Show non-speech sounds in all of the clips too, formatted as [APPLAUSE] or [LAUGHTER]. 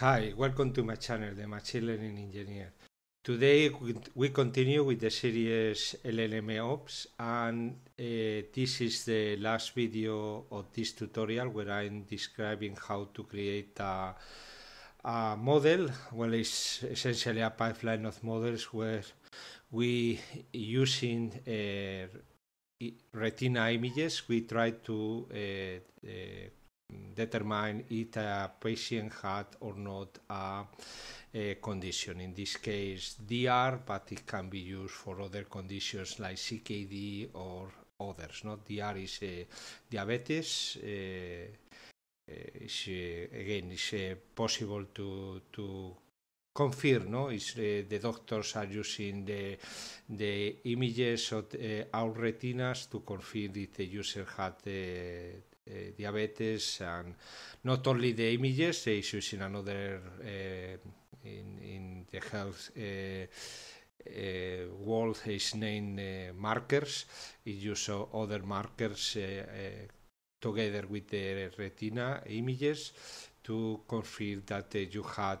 Hi, welcome to my channel, The Machine Learning Engineer. Today we continue with the series LLM Ops and uh, this is the last video of this tutorial where I'm describing how to create a, a model. Well, it's essentially a pipeline of models where we using uh, retina images we try to uh, uh, determine if a patient had or not a, a, condition. In this case, DR, but it can be used for other conditions like CKD or others. Not DR is uh, diabetes. Uh, is, uh, again, uh, possible to to confirm. No, is uh, the doctors are using the the images of our retinas to confirm if the user had uh, eh, diabetes and not only the images, the issues in another uh, in, in the health eh, world is named markers. It uses other markers together with the retina images to confirm that you had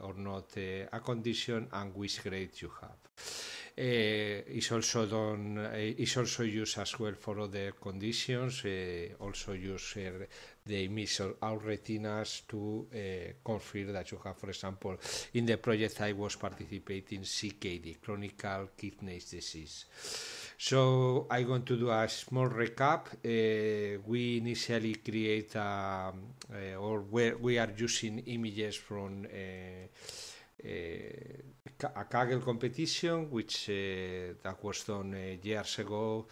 or not a condition and which grade you have. Uh, is also done uh, is also used as well for other conditions uh, also use the of our retinas to confirm that you have for example in the project I was participating CKD chronic kidney disease so I'm going to do a small recap. Uh, we initially create uh, or we are using images from uh, a Kaggle competition, which uh, that was done uh, years ago.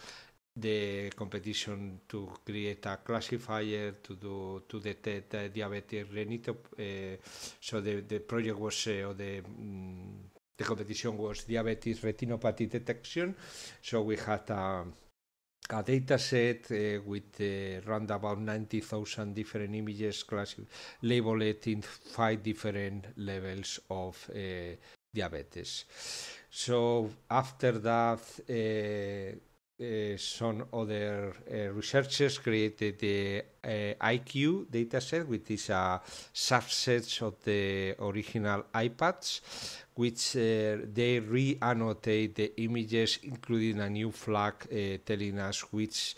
The competition to create a classifier to do to detect uh, diabetic retinopathy. so the, the project was or the um, the competition was diabetes retinopathy detection. So we had a a data set uh, with uh, around about 90,000 different images labeled in five different levels of uh, diabetes. So after that, uh, some other uh, researchers created the uh, EyeQ dataset, which is a subset of the original EyePacs, which they re-annotate the images, including a new flag telling us which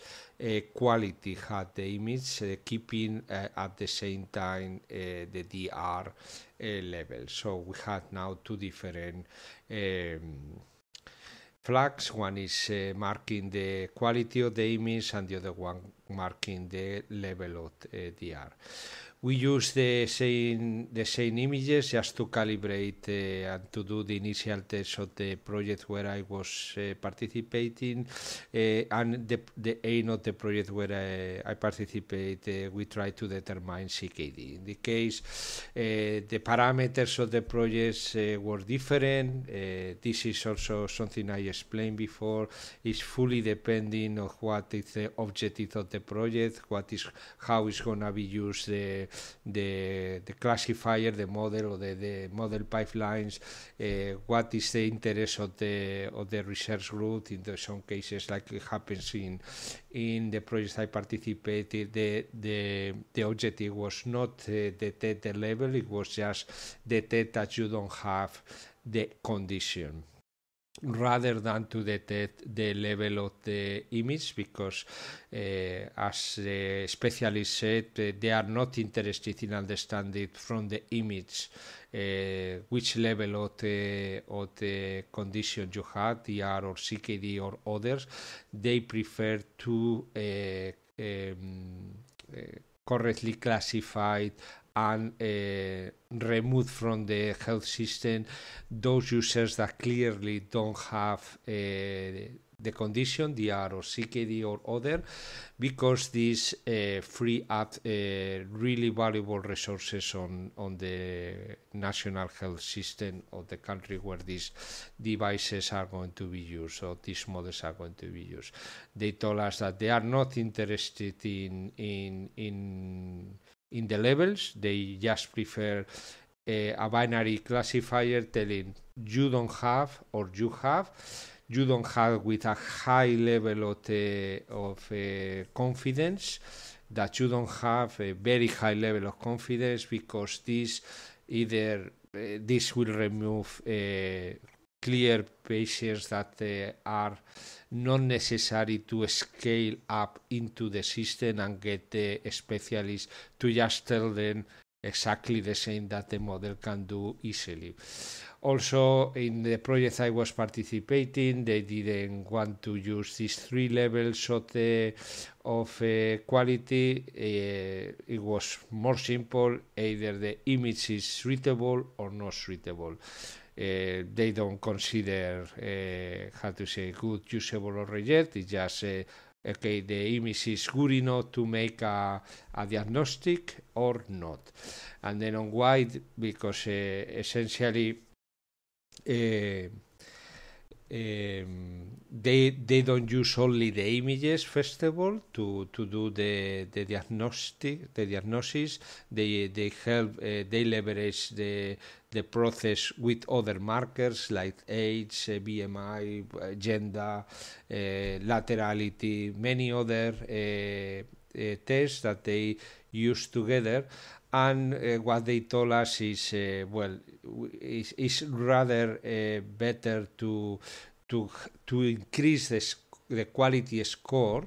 quality had the image, keeping at the same time the DR level. So we had now two different um, flags. One is uh, marking the quality of the image and the other one marking the level of uh, DR we use the same the same images just to calibrate uh, and to do the initial test of the project where I was uh, participating. Uh, and the, the aim of the project where I, I participate uh, we try to determine CKD in the case uh, the parameters of the projects uh, were different. This is also something I explained before. It's fully depending on what is the objective of the project what is how it's gonna be used the, classifier, the model, or the, the model pipelines, uh, what is the interest of the of the research group in the, some cases, like it happens in in the projects I participated. The the the objective was not uh, detect the level; it was just detect that you don't have the condition rather than to detect the level of the image because uh, as the specialist said uh, they are not interested in understanding from the image uh, which level of the, of the condition you had DR or CKD or others. They prefer to um, correctly classified and uh, remove from the health system those users that clearly don't have uh, the condition, DR or CKD or other, because this uh, free up uh, really valuable resources on, on the national health system of the country where these devices are going to be used or these models are going to be used. They told us that they are not interested in in in in the levels. They just prefer uh, a binary classifier telling you don't have or you have. You don't have with a high level of, uh, of uh, confidence that you don't have a very high level of confidence because this either uh, this will remove uh, clear patients that uh, are not necessary to scale up into the system and get the specialists to just tell them exactly the same that the model can do easily. Also, in the project I was participating, they didn't want to use these three levels of the of uh, quality. Uh, it was more simple. Either the image is readable or not readable. Uh, they don't consider uh, how to say good, usable, or reject. It's just uh, okay, the image is good enough to make a, a diagnostic or not. And then on white, because essentially um, they they don't use only the images first of all to to do the the diagnostic the diagnosis. They they help uh, they leverage the the process with other markers like age uh, bmi uh, gender uh, laterality many other uh, tests that they use together and uh, what they told us is uh, well is, rather uh, better to to to increase the, the quality score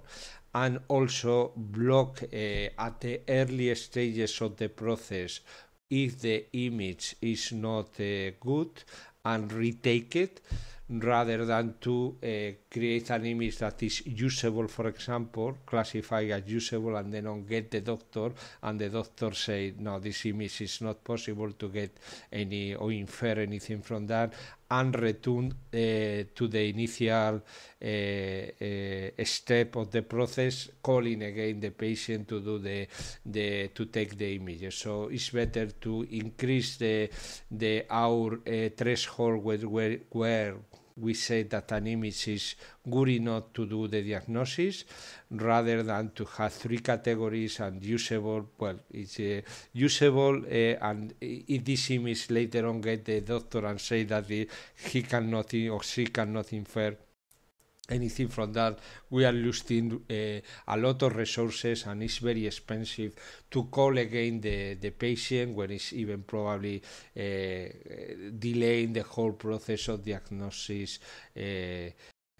and also block uh, at the early stages of the process if the image is not uh, good and retake it rather than to uh, create an image that is usable, for example, classify as usable, and then on get the doctor, and the doctor say, no, this image is not possible to get any or infer anything from that, and return uh, to the initial uh, step of the process, calling again the patient to do the the to take the images. So it's better to increase the the our threshold where where we say that an image is good enough to do the diagnosis rather than to have three categories and usable well it's uh, usable uh, and if this image later on get the doctor and say that the, he cannot or she cannot infer anything from that. We are losing uh, a lot of resources and it's very expensive to call again the, the patient when it's even probably uh, delaying the whole process of diagnosis. Uh,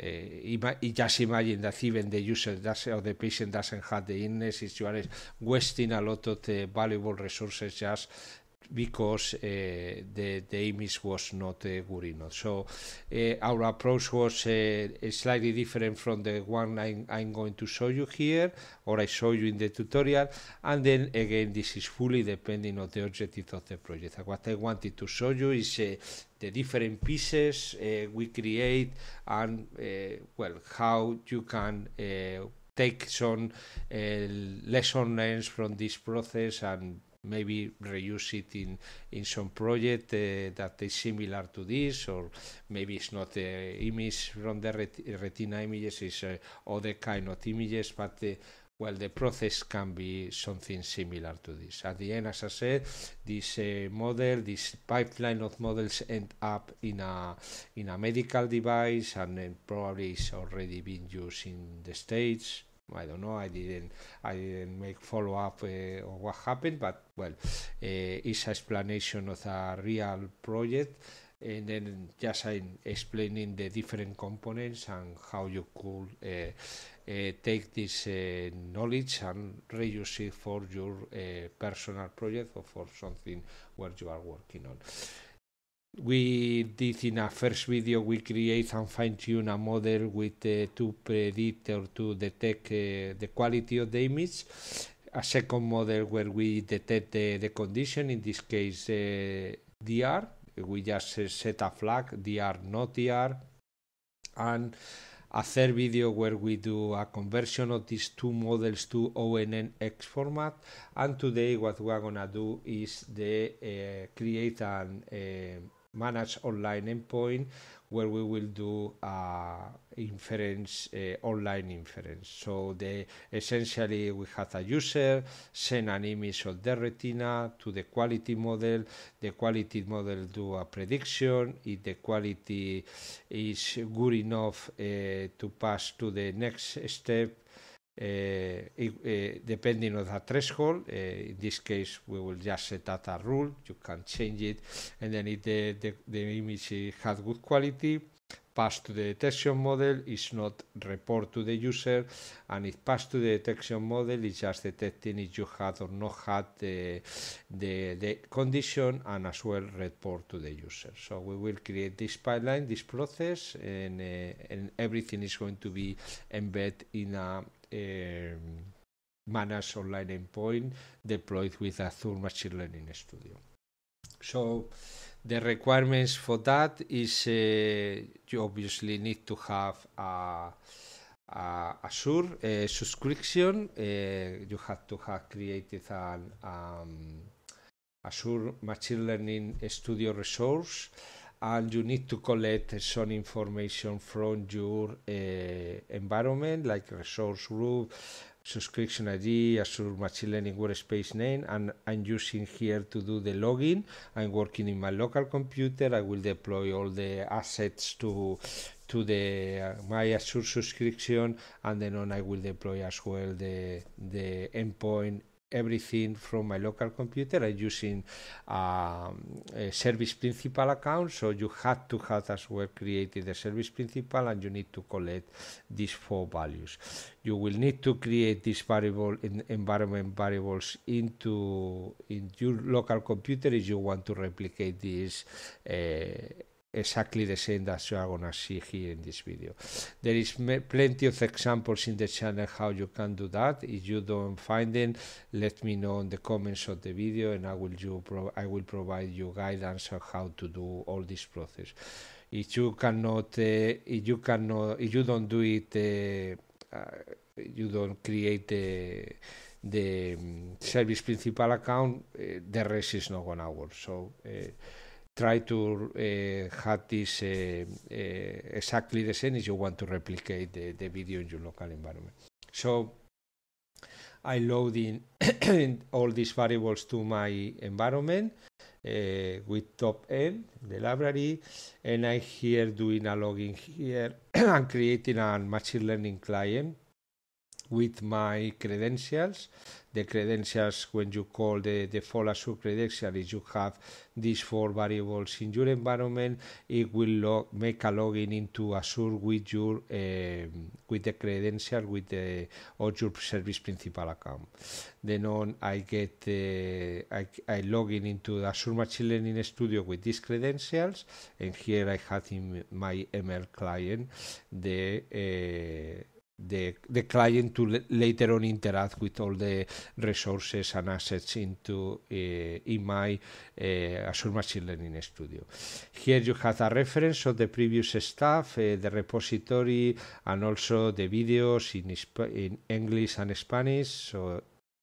uh, just imagine that even the user or the patient doesn't have the illness, is you are wasting a lot of the valuable resources just because uh, the, the image was not uh, good enough. So uh, our approach was slightly different from the one I'm, I'm, going to show you here, or I show you in the tutorial. And then again, this is fully depending on the objective of the project. What I wanted to show you is the different pieces we create and, well, how you can take some lesson learned from this process and maybe reuse it in in some project uh, that is similar to this or maybe it's not the image from the ret retina images is uh, other kind of images but uh, well the process can be something similar to this. At the end as i said this uh, model this pipeline of models end up in a in a medical device and then probably is already being used in the states I don't know. I didn't. I didn't make follow up uh, on what happened, but well, uh, it's explanation of a real project, and then just I'm explaining the different components and how you could uh, take this knowledge and reuse it for your personal project or for something where you are working on we did in a first video we create and fine tune a model with uh, to predict or to detect uh, the quality of the image. A second model where we detect the, the condition in this case uh, DR we just uh, set a flag DR not DR and a third video where we do a conversion of these two models to ONNX format. And today what we're gonna do is the uh, create an uh, manage online endpoint where we will do uh, inference, uh, online inference. So the essentially we have a user send an image of the retina to the quality model. The quality model do a prediction. If the quality is good enough uh, to pass to the next step, Eh, eh, depending on the threshold. Eh, in this case, we will just set that a rule. You can change it, and then if the, the, the image has good quality, pass to the detection model is not report to the user and if pass to the detection model is just detecting if you had or not had the, the, the condition and as well report to the user. So we will create this pipeline, this process and, uh, and everything is going to be embedded in a managed online endpoint deployed with Azure Machine Learning Studio. So the requirements for that is uh, you obviously need to have a, a Azure uh, subscription. Uh, you have to have created an um, Azure Machine Learning Studio resource and you need to collect some information from your uh, environment like resource group subscription ID, Azure Machine Learning Workspace name, and I'm using here to do the login. I'm working in my local computer. I will deploy all the assets to to the uh, my Azure subscription, and then on I will deploy as well the the endpoint everything from my local computer. I'm using um, a service principal account, so you have to have as well created the service principal and you need to collect these four values. You will need to create these variable in environment variables into in your local computer if you want to replicate this uh, exactly the same that you are gonna see here in this video. There is plenty of examples in the channel how you can do that. If you don't find them, let me know in the comments of the video, and I will you I will provide you guidance on how to do all this process. If you cannot, uh, if you cannot, if you don't do it, uh, uh, you don't create the the um, service principal account, uh, the rest is not gonna work. So uh, try to uh, have this uh, uh, exactly the same as you want to replicate the, the video in your local environment. So I load in [COUGHS] all these variables to my environment uh, with dotenv, the library, and I here doing a login here [COUGHS] and creating a machine learning client with my credentials the credentials when you call the default Azure credential is you have these four variables in your environment it will log, make a login into Azure with your uh, with the credential with the Azure service principal account. Then on I get uh, I, I log in into Azure Machine Learning Studio with these credentials and here I have in my ML client the uh, the the client to later on interact with all the resources and assets into uh, in my uh, Azure Machine Learning Studio. Here you have a reference of the previous stuff, uh, the repository, and also the videos in, in English and Spanish. So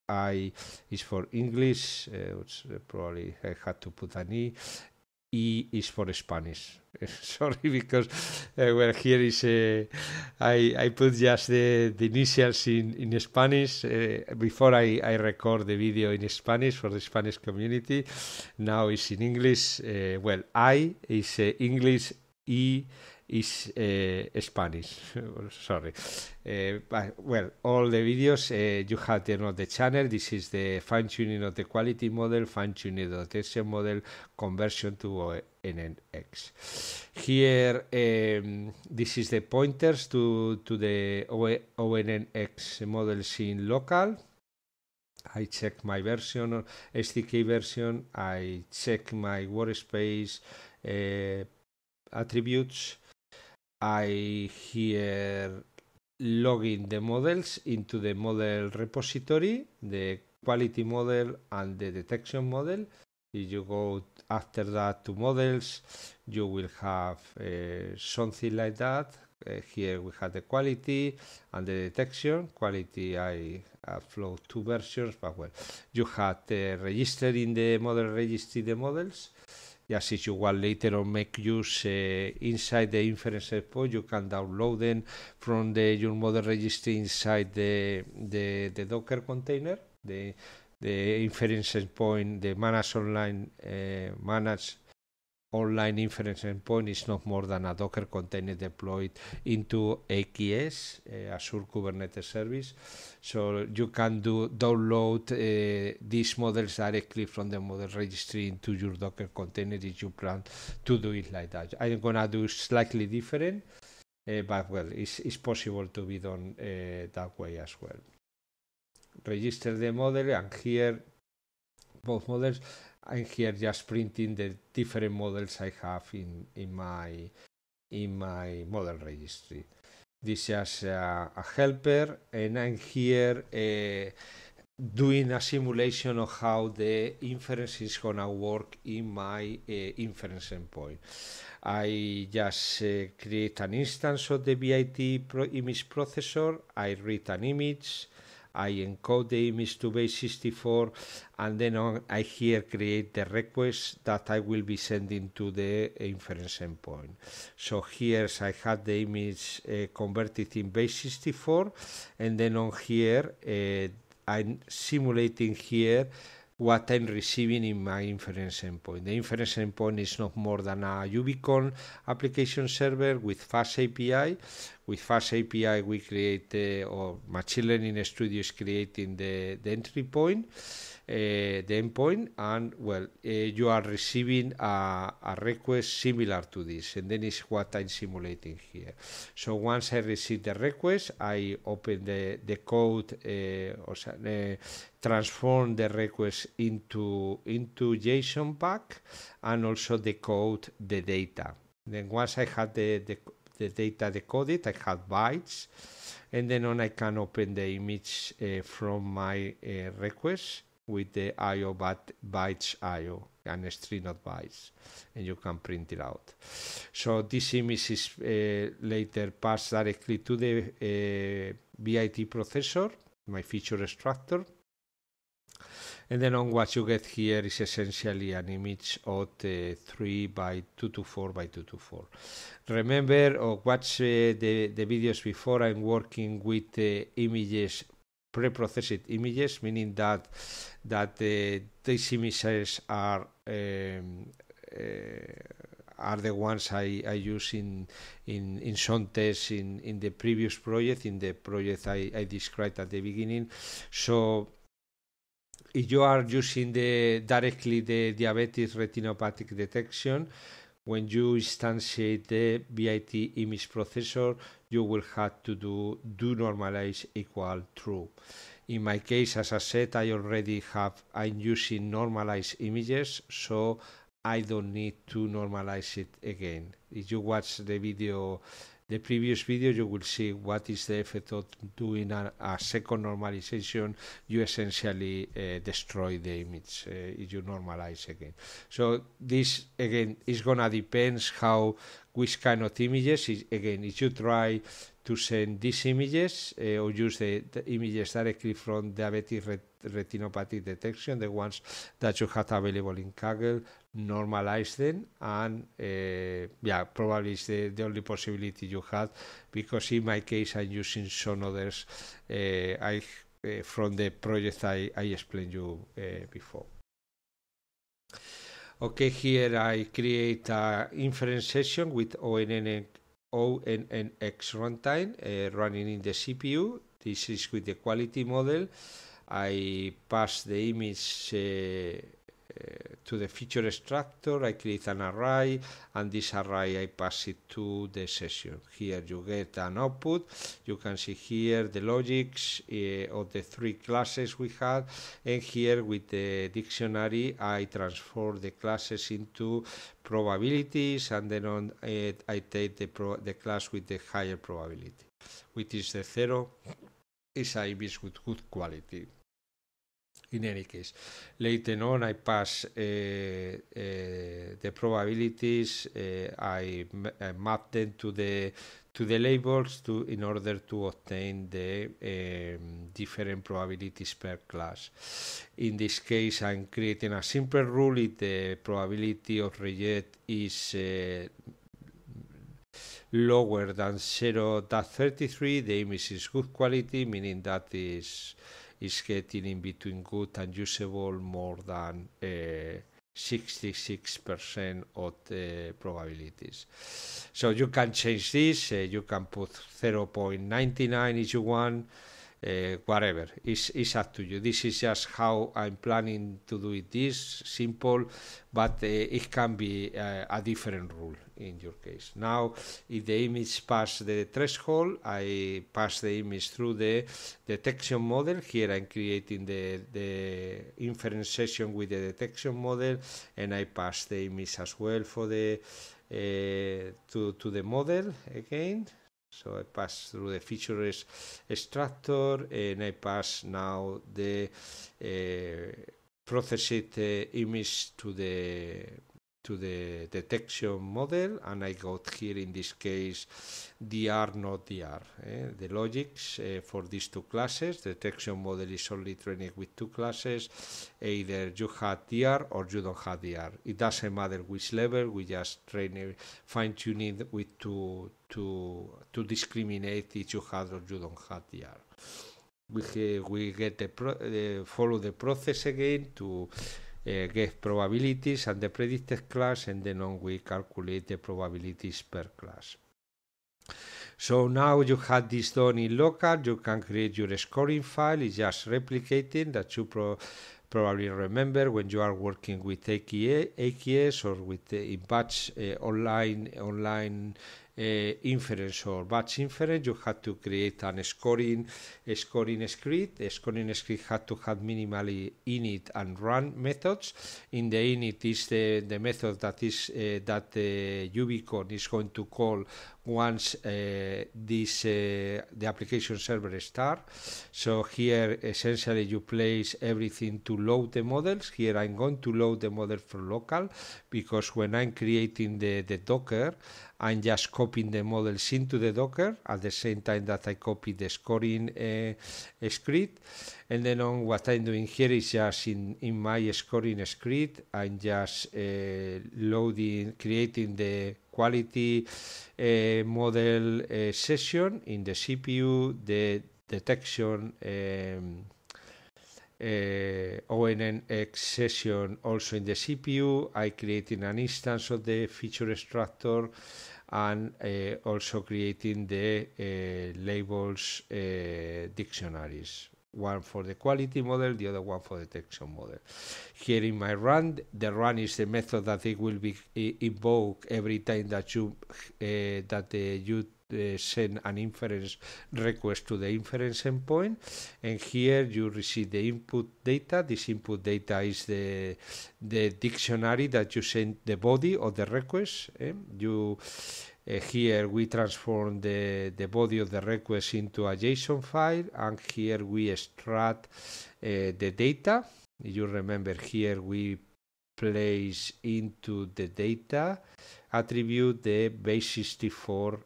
I is for English, uh, probably I had to put an E. E is for Spanish. [LAUGHS] Sorry, because uh, well, here is uh, I put just the, the initials in in Spanish uh, before I I record the video in Spanish for the Spanish community. Now it's in English. Well, I is English. E is uh, Spanish. [LAUGHS] Sorry. Uh, but, well, all the videos uh, you have there on the channel. This is the fine tuning of the quality model, fine tuning of the detection model, conversion to ONNX. Here, um, this is the pointers to, to the ONNX models in local. I check my version, SDK version. I check my workspace uh, attributes I here logging the models into the model repository, the quality model and the detection model. If you go after that to models, you will have uh, something like that. Uh, here we have the quality and the detection. Quality I upload two versions, but well, you have the register in the model registry the models just if you want later on make use uh, inside the inference point, you can download them from the your model registry inside the, the, the Docker container, the the inference point, the managed online uh, managed online inference endpoint is not more than a Docker container deployed into AKS, uh, Azure Kubernetes Service. So you can do download uh, these models directly from the model registry into your Docker container if you plan to do it like that. I'm gonna do slightly different, uh, but well, it's, it's possible to be done uh, that way as well. Register the model and here both models I'm here just printing the different models I have in, in my in my model registry. This is a, a helper and I'm here uh, doing a simulation of how the inference is gonna work in my uh, inference endpoint. I just uh, create an instance of the VIT pro image processor, I read an image, I encode the image to base 64 and then on, I here create the request that I will be sending to the inference endpoint. So here I have the image uh, converted in base 64 and then on here uh, I'm simulating here what I'm receiving in my inference endpoint. The inference endpoint is not more than a Uvicorn application server with fast API. With fast API, we create, uh, or Machine Learning Studio is creating the, the entry point uh, the endpoint and well uh, you are receiving a, a, request similar to this and then is what I'm simulating here. So once I receive the request I open the, the code uh, or uh, transform the request into into JSON back and also decode the data. Then once I have the, the, the data decoded I have bytes and then on I can open the image uh, from my uh, request with the IO but bytes IO and string not bytes and you can print it out. So this image is uh, later passed directly to the uh, ViT processor, my feature extractor. And then on what you get here is essentially an image of uh, 3 by 224 by 224. Remember or watch uh, the, the videos before I'm working with uh, images pre-processed images, meaning that that uh, these images are um, uh, are the ones I, I use in in in some tests in in the previous project in the project I, I described at the beginning. So you are using the directly the diabetes retinopathic detection, when you instantiate the ViT image processor, you will have to do do normalize equal true. In my case, as I said, I already have, I'm using normalized images, so I don't need to normalize it again. If you watch the video the previous video you will see what is the effect of doing a, a second normalization. You essentially uh, destroy the image uh, if you normalize again. So this again is gonna depends how which kind of images. Is, again if you try to send these images uh, or use the, the, images directly from diabetic ret retinopathy detection, the ones that you have available in Kaggle, normalize them, and uh, yeah, probably it's the, the only possibility you had, because in my case I'm using some others uh, I, uh, from the project I, I explained you before. Okay, here I create a inference session with ONN ONNX runtime running in the CPU. This is with the quality model. I pass the image to the feature extractor, I create an array, and this array I pass it to the session. Here you get an output. You can see here the logits uh, of the three classes we had, and here with the dictionary I transform the classes into probabilities, and then on it I take the, the class with the higher probability, which is the zero, is image with good quality in any case. Later on, I pass uh, uh, the probabilities. Uh, I, I, map them to the to the labels to in order to obtain the um, different probabilities per class. In this case, I'm creating a simple rule. If the probability of reject is uh, lower than 0.33, the image is good quality, meaning that is is getting in between good and usable more than uh, 66% of the probabilities. So you can change this, uh, you can put 0.99 if you want, uh, whatever. It's, it's up to you. This is just how i'm planning to do it. This simple but uh, it can be uh, a different rule in your case. Now if the image passes the threshold i pass the image through the detection model. Here i'm creating the the inference session with the detection model and i pass the image as well for the uh, to to the model again so I pass through the features extractor and I pass now the uh, processed uh, image to the to the detection model and I got here in this case DR not DR. Eh? The logits uh, for these two classes, the detection model is only trained with two classes, either you have DR or you don't have DR. It doesn't matter which level, we just train fine tuning with to to to discriminate if you have or you don't have DR. We, we get the pro, uh, follow the process again to uh, get probabilities and the predicted class and then on we calculate the probabilities per class. So now you have this done in local, you can create your scoring file, it's just replicating that you pro probably remember when you are working with AKS or with uh, in batch uh, online online inference or batch inference, you have to create an scoring a scoring script. A scoring script had to have minimally init and run methods. In the init is the, the method that is uh, that the Uvicorn is going to call once uh, this uh, the application server start. So here essentially you place everything to load the models. Here I'm going to load the model for local because when I'm creating the, the Docker, I'm just copying the models into the Docker at the same time that I copy the scoring uh, script. And then on what I'm doing here is just in, in my scoring script, I'm just uh, loading, creating the quality uh, model uh, session in the CPU, the detection um, uh, ONNX session also in the CPU. I creating an instance of the feature extractor and also creating the labels dictionaries one for the quality model, the other one for the detection model. Here in my run, the run is the method that it will be invoked every time that you uh, that uh, you uh, send an inference request to the inference endpoint and here you receive the input data this input data is the the dictionary that you send the body of the request eh? you uh, here we transform the, the body of the request into a JSON file and here we extract uh, the data you remember here we place into the data attribute the base64 uh,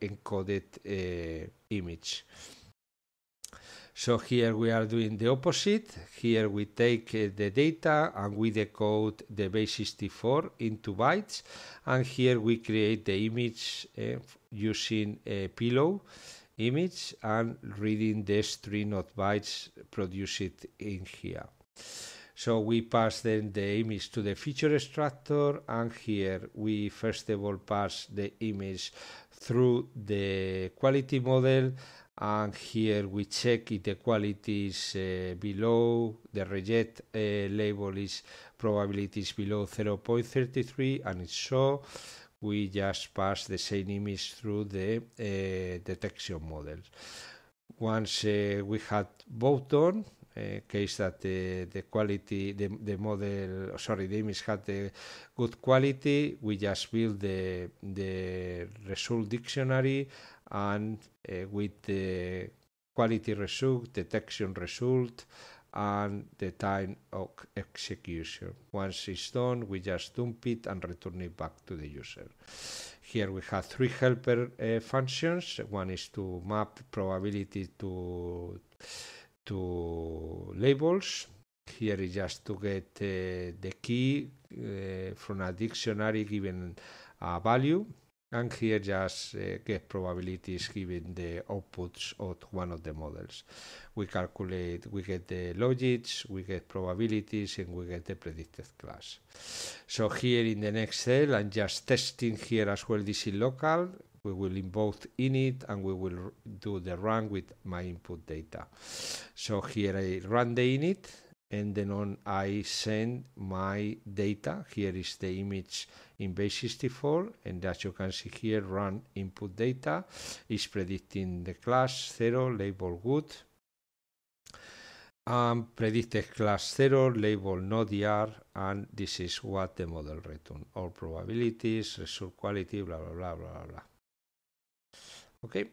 encoded uh, image. So here we are doing the opposite. Here we take uh, the data and we decode the base64 into bytes. And here we create the image uh, using a pillow image and reading the string of bytes produced in here. So we pass then the image to the feature extractor and here we first of all pass the image through the quality model and here we check if the quality is uh, below. The reject uh, label is probability is below 0.33 and it's so. We just pass the same image through the uh, detection model. Once uh, we had both done uh, case that the, the quality, the, the model, sorry, the image had the good quality, we just build the, the result dictionary and uh, with the quality result, detection result, and the time of execution. Once it's done, we just dump it and return it back to the user. Here we have three helper uh, functions. One is to map probability to to labels. Here is just to get uh, the key uh, from a dictionary given a value. And here just uh, get probabilities given the outputs of one of the models. We calculate, we get the logits, we get probabilities, and we get the predicted class. So here in the next cell, I'm just testing here as well this in local. We will invoke init and we will do the run with my input data. So here I run the init and then on I send my data. Here is the image in base64 and as you can see here run input data. Is predicting the class 0 label good. Um, and predicted class 0 label no DR and this is what the model return. All probabilities result quality blah blah blah blah blah. Okay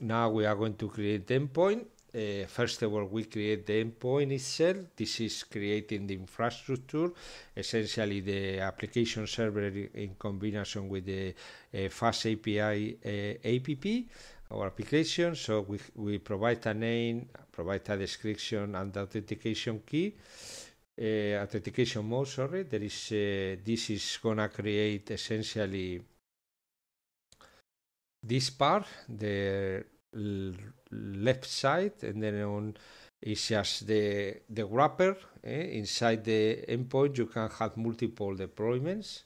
now we are going to create endpoint uh, first of all, we create the endpoint itself. This is creating the infrastructure, essentially the application server in combination with the uh, Fast API uh, APP, our application. So we, we provide a name, provide a description and authentication key. Uh, authentication mode, sorry, there is, uh, this is gonna create essentially this part, the left side and then on is just the the wrapper eh? inside the endpoint you can have multiple deployments.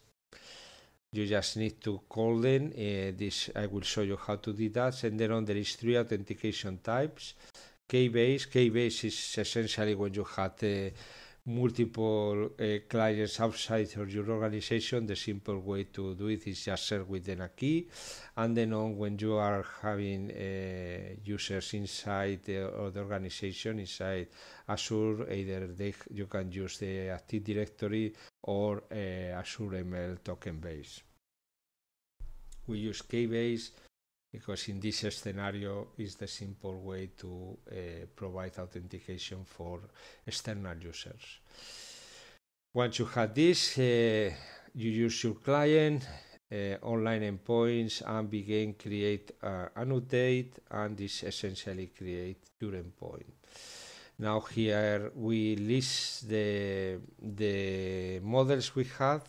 You just need to call them uh, this i will show you how to do that. And then on there is three authentication types. Kbase kbase is essentially when you have the multiple uh, clients outside of your organization, the simple way to do it is just share with them a key. And then on when you are having uh, users inside the, the organization, inside Azure, either they, you can use the Active Directory or uh, Azure ML token base. We use Keybase because in this scenario is the simple way to uh, provide authentication for external users. Once you have this, uh, you use your client, uh, online endpoints and begin create uh, annotate and this essentially create your endpoint. Now here we list the, the models we have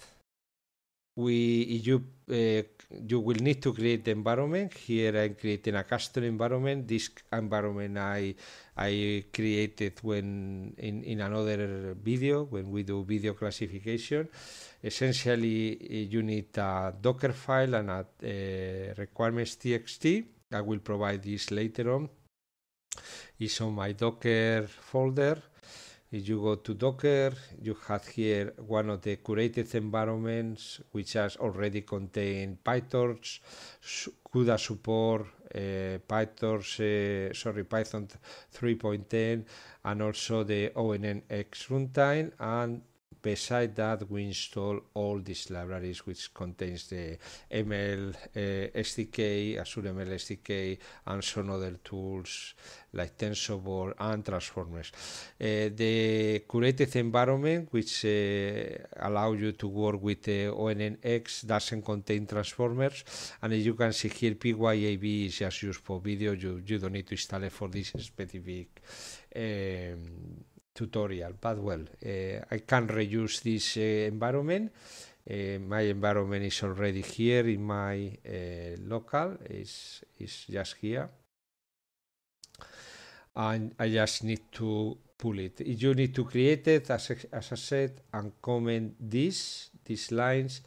we you uh, you will need to create the environment. Here i'm creating a custom environment. This environment i i created when in in another video when we do video classification. Essentially you need a docker file and a, a requirements txt. I will provide this later on. Is on my docker folder if you go to Docker, you have here one of the curated environments which has already contain PyTorch, CUDA support, uh, PyTorch, uh, sorry, Python 3.10, and also the ONNX runtime and beside that we install all these libraries which contains the ML uh, SDK, Azure ML SDK and some other tools like TensorBoard and Transformers. Uh, the curated environment which uh, allow you to work with the ONNX doesn't contain Transformers and as you can see here PYAB is just used for video, you, you don't need to install it for this specific um, tutorial. But well uh, I can reuse this uh, environment. Uh, my environment is already here in my local. Is is just here. And I just need to pull it. You need to create it as, as I said and comment this these lines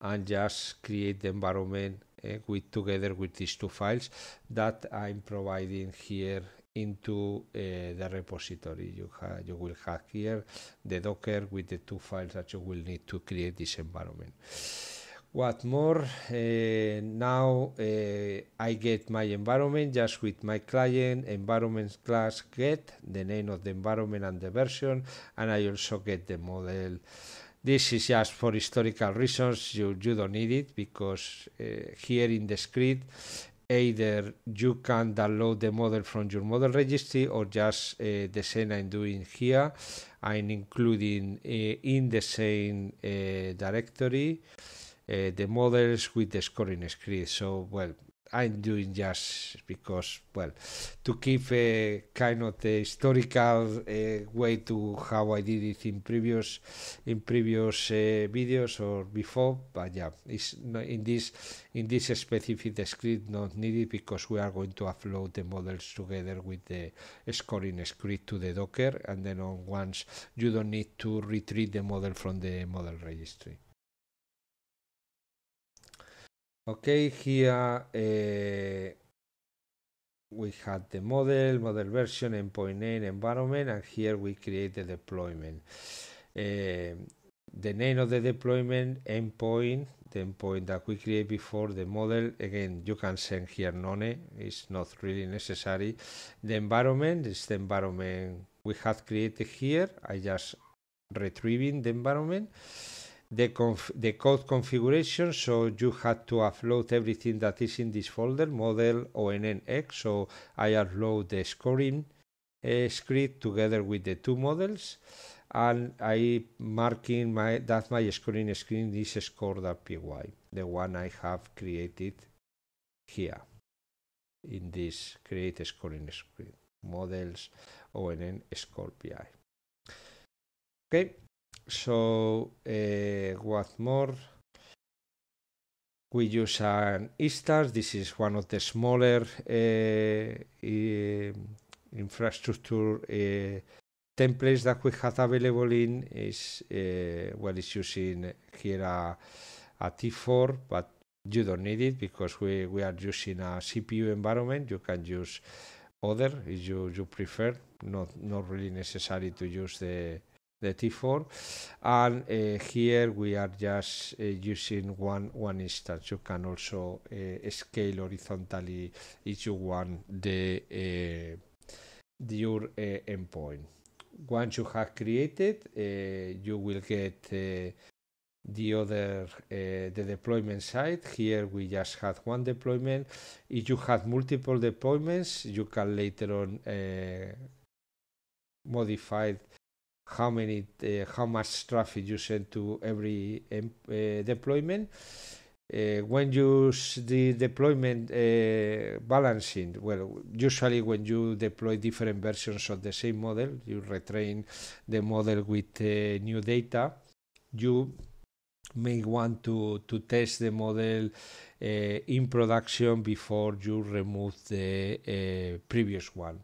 and just create the environment with together with these two files that I'm providing here into uh, the repository. You, you will have here the Docker with the two files that you will need to create this environment. What more? Uh, now uh, I get my environment just with my client environment class get the name of the environment and the version, and I also get the model. This is just for historical reasons. You you don't need it because here in the script either you can download the model from your model registry or just uh, the same I'm doing here. I'm including uh, in the same uh, directory uh, the models with the scoring script. So, well, I'm doing just because, well, to keep a kind of the historical uh, way to how I did it in previous in previous uh, videos or before. But yeah, it's in this in this specific script not needed because we are going to upload the models together with the scoring script to the Docker, and then on once you don't need to retrieve the model from the model registry. Okay, here uh, we had the model, model version, endpoint name, environment, and here we create the deployment. Uh, the name of the deployment, endpoint, the endpoint that we create before the model. Again, you can send here none, it's not really necessary. The environment is the environment we have created here. I just retrieving the environment the, the code configuration. So you had to upload everything that is in this folder model onnx so i upload the scoring uh, script together with the two models. And i marking my that my scoring screen is score.py the one i have created here in this create scoring script models onn score pi okay so uh, what more? We use an instance. This is one of the smaller uh, infrastructure uh, templates that we have available in is uh, well it's using here a, a T4 but you don't need it because we, we are using a CPU environment you can use other if you, you prefer not not really necessary to use the the T4 and uh, here we are just uh, using one one instance. You can also uh, scale horizontally if you want the uh, your uh, endpoint. Once you have created uh, you will get the other the deployment side. Here we just had one deployment. If you have multiple deployments you can later on modify how many uh, how much traffic you send to every um, uh, deployment. Uh, when you the deployment uh, balancing well usually when you deploy different versions of the same model you retrain the model with uh, new data you may want to to test the model uh, in production before you remove the previous one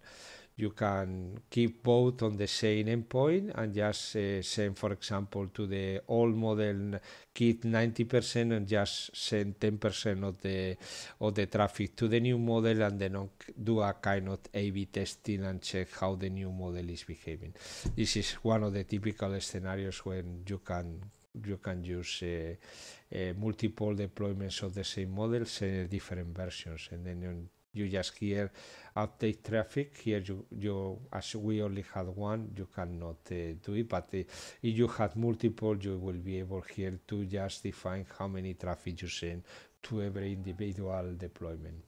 you can keep both on the same endpoint and just uh, send, for example, to the old model keep 90% and just send 10% of the of the traffic to the new model and then do a kind of A/B testing and check how the new model is behaving. This is one of the typical scenarios when you can you can use uh, uh, multiple deployments of the same model, send different versions, and then you just here update traffic. Here you, you as we only had one you cannot uh, do it. But uh, if you had multiple you will be able here to just define how many traffic you send to every individual deployment.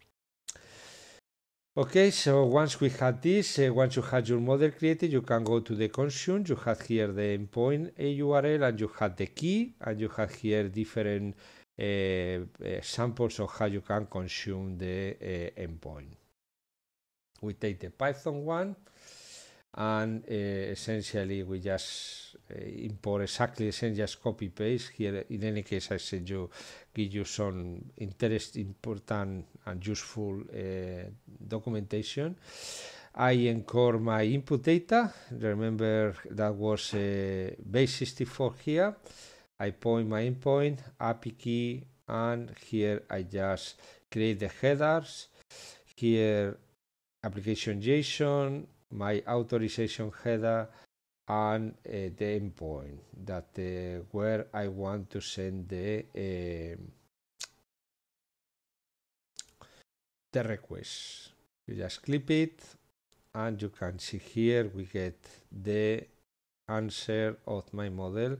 Okay, so once we had this, uh, once you had your model created, you can go to the consume. You have here the endpoint URL and you have the key, and you have here different Eh, eh, samples of how you can consume the uh, endpoint. We take the Python one and essentially we just import exactly the same, just copy paste. Here, in any case, I said you give you some interest, important and useful documentation. I encode my input data. Remember that was uh, base 64 here. I point my endpoint, API key, and here I just create the headers. Here, application JSON, my authorization header, and uh, the endpoint that uh, where I want to send the uh, the request. You just clip it, and you can see here we get the answer of my model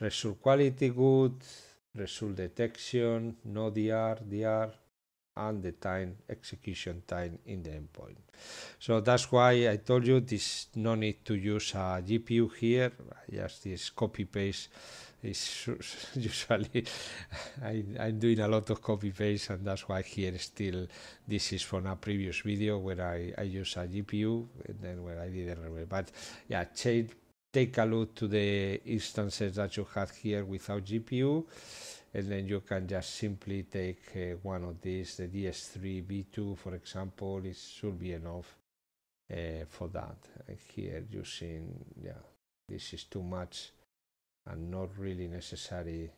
result quality good, result detection, no DR, DR, and the time execution time in the endpoint. So that's why I told you this no need to use a GPU here, just this copy paste is [LAUGHS] usually I, I'm doing a lot of copy paste and that's why here still this is from a previous video where I, I use a GPU and then where I didn't remember but yeah change take a look to the instances that you have here without GPU and then you can just simply take uh, one of these the DS3 V2 for example. It should be enough uh, for that. Uh, here using yeah this is too much and not really necessary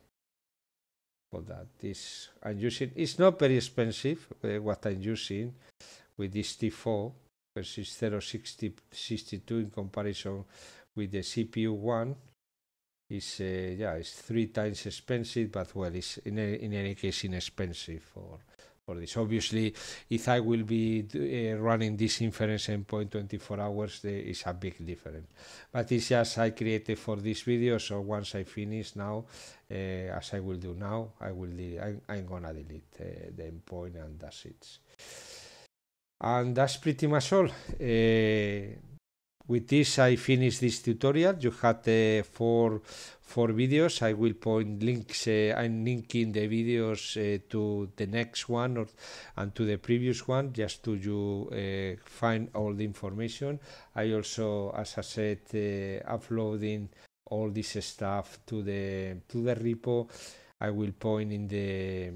for that. This I'm using it's not very expensive uh, what I'm using with this T4 versus 060 62 in comparison with the CPU one is uh, yeah it's three times expensive but well it's in, a, in any case inexpensive for for this. Obviously if i will be uh, running this inference endpoint 24 hours there is a big difference. But it's just i created for this video so once i finish now uh, as i will do now i will I'm, I'm gonna delete uh, the endpoint and that's it. And that's pretty much all. Uh, with this I finish this tutorial. You had uh, four four videos. I will point links uh, I'm linking the videos uh, to the next one or and to the previous one just to you uh, find all the information. I also as I said uh, uploading all this stuff to the to the repo. I will point in the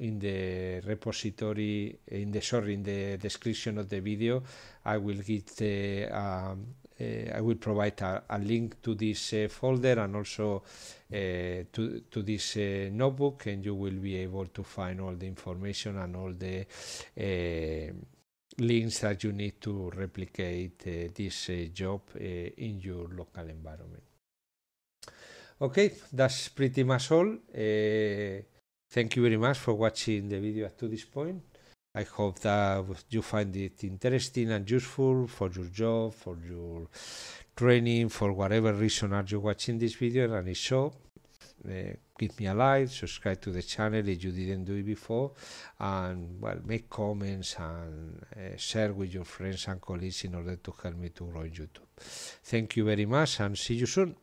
in the repository in the sorry in the description of the video I will get uh, um, uh, I will provide a, a link to this uh, folder and also uh, to, to this uh, notebook and you will be able to find all the information and all the uh, links that you need to replicate this job in your local environment. Okay, that's pretty much all. Thank you very much for watching the video up to this point. I hope that you find it interesting and useful for your job, for your training, for whatever reason are you watching this video and it's so. Uh, give me a like, subscribe to the channel if you didn't do it before, and well, make comments and uh, share with your friends and colleagues in order to help me to grow YouTube. Thank you very much and see you soon.